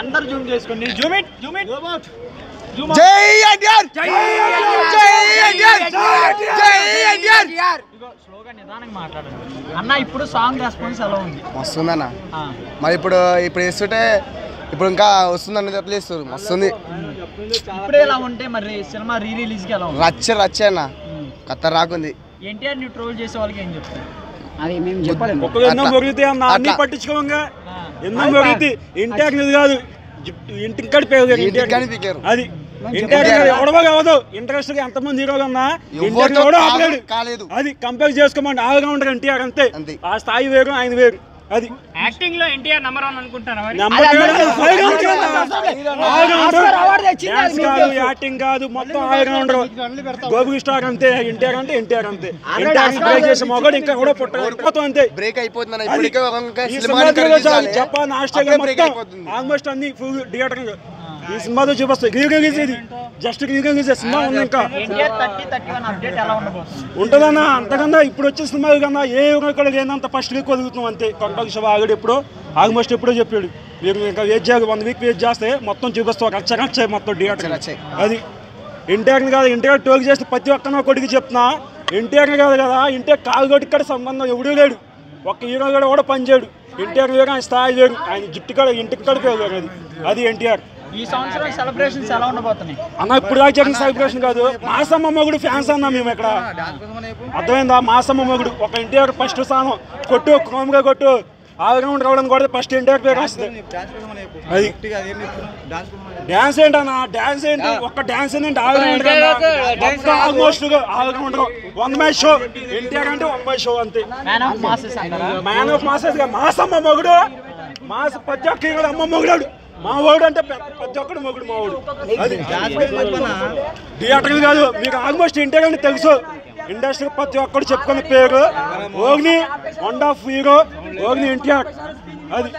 అందరు జూమ్ చేసుకోండి. Zoom it zoom it. Zoom జై ఎన్టీఆర్! జై ఎన్టీఆర్. జై ఎన్టీఆర్! ఇదిగో స్లోగా నిదానంగా మాట్లాడండి. అన్న ఇప్పుడు సాంగ్ రెస్పాన్స్ ఎలా ఉంది? మరి ఇప్పుడు ఇప్పుడు వేస్తుంటే ఇప్పుడు ఇంకా వస్తుందని చెప్పలేదు మస్తుంది. ఇప్పుడే ఎలా ఉంటే మరి సినిమా రీ రిలీజ్కి ఎలా ఉంది? రచ్చ రచ్చ అన్న. కత్త రాకుంది. ఎన్టీఆర్ని ట్రోల్ చేసే వాళ్ళకి ఏం చెప్తారు? అది మేము చెప్పలేము. అన్న అన్ని ఎన్నో మొగితే ఇంటికి ఇది కాదు. ఇంటికి కడి పేరు. అది ఇంటికి ఎవడో కావదు ఇంట్రెస్ట్గా ఎంతమంది హీరో కన్నా ఇంటికి ఎవరితో ఎవడో కాదు- ఆపలేడు. కాలేదు. అది కంపేర్ చేసుకోమండి ఆగా ఉంటారు ఎన్టీఆర్ అంతే. అంతే. ఆ స్థాయి వేరు ఆయన వేరు. అది యాక్టింగ్లో ఎన్టీఆర్ నెంబర్ వన్ అనుకుంటారా మీకు కాదు యాక్టింగ్ కాదు మొత్తం ఆల్రౌండర్ గోపి స్టార్ అంతే ఎన్టీఆర్ అంటే ఎన్టీఆర్ అంతే. ఎన్టీఆర్ బ్రేక్ చేసే మొగడు ఇంకా కూడా పుట్టకపోతాం అంతే. బ్రేక్ అయిపోతుంది జపాన్ ఆస్ట్రేలియా మొత్తం ఆల్మోస్ట్ అన్ని ఫుల్ థియేటర్ ఈ సినిమాతో చూపిస్తాయి రిలీజ్ ఇది. జస్ట్ రీ రిలీజ్ సినిమా ఉంది ఇంకా. NTR thirty thirty one update ఎలా ఉండబోతుంది? ఉంటుందన్న అంతకన్నా ఇప్పుడు వచ్చే సినిమా కన్నా ఏ ఇక్కడ ఏందంత ఫస్ట్ వీక్ వదులుతున్నాం అంతే. కొండకి శివ ఆగడు ఎప్పుడు ఆల్మోస్ట్ ఎప్పుడో చెప్పాడు. మీరు ఇంకా వెయిట్ చేయాలి. వన్ వీక్ వెయిట్ చేస్తే మొత్తం చూపిస్తాం. రచ్చ రచ్చ మొత్తం థియేటర్. అది. ఎన్టీఆర్ కాదు ఎన్టీఆర్ టోక్ చేస్తే ప్రతి ఒక్క కొడుకు చెప్తున్నా ఎన్టీఆర్ కాదు కదా ఎన్టీఆర్ కాలు కొడుకు కూడా సంబంధం ఎవడూ లేడు. ఒక్క హీరో కూడా కూడా పనిచేయడు. ఎన్టీఆర్ వేరు ఆయన స్థాయి వేరు. ఆయన జుట్టు కూడా ఇంటికి కడుపు అది. అది ఎన్టీఆర్. ఈ సంవత్సరం సెలబ్రేషన్స్ ఎలా ఉండబోతున్నాయి? అన్న ఇప్పుడు దాకా జరిగిన సెలబ్రేషన్ కాదు. మాసమ్మ మొగుడు ఫ్యాన్స్ అన్నా మేము ఇక్కడ. అర్థమైందా? మాసమ్మ మొగుడు. ఒక ఎన్టీఆర్ ఫస్ట్ స్థానం కొట్టు క్రోమ్గా కొట్టు. ఆల్రౌండ్ రావడం కూడా ఫస్ట్ ఎన్టీఆర్ పేరు వస్తుంది అది డాన్స్ ఏంటన్నా? డాన్స్ ఏంటి? ఒక్క డాన్స్ ఏంటి? ఆల్రౌండ్ మొత్తం almost all round one match show NTR అంటే మ్యాచ్ షో అంతే. మ్యాన్ ఆఫ్ మాసెస్ అంటారా? మ్యాన్ ఆఫ్ మాసెస్గా మాసమ్మ మొగుడు మాస ప్రతి ఒక్క హీరో అమ్మ మొగుడాడు. మా వాడు అంటే ప్రతి ఒక్కడు మొగుడు మా వాడు అది థియేటర్ కాదు మీకు ఆల్మోస్ట్ ఇంటర్ అని తెలుసు. ఇండస్ట్రీ ప్రతి ఒక్కడు చెప్పుకున్న పేరు. ఓగ్ని వన్ ఆఫ్ హీరో ఓగ్ని ఎన్టీఆర్ అది.